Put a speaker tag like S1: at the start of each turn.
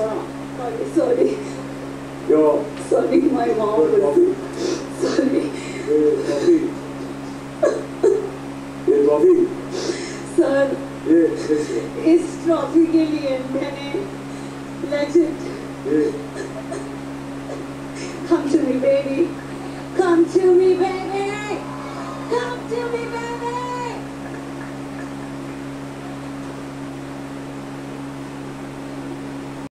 S1: Sorry, sorry. Sorry, my mom was sorry. Hey, coffee.
S2: hey, Bobby.
S1: Sir.
S2: Hey, yes.
S1: इस के लिए मैंने
S2: hey.
S1: हम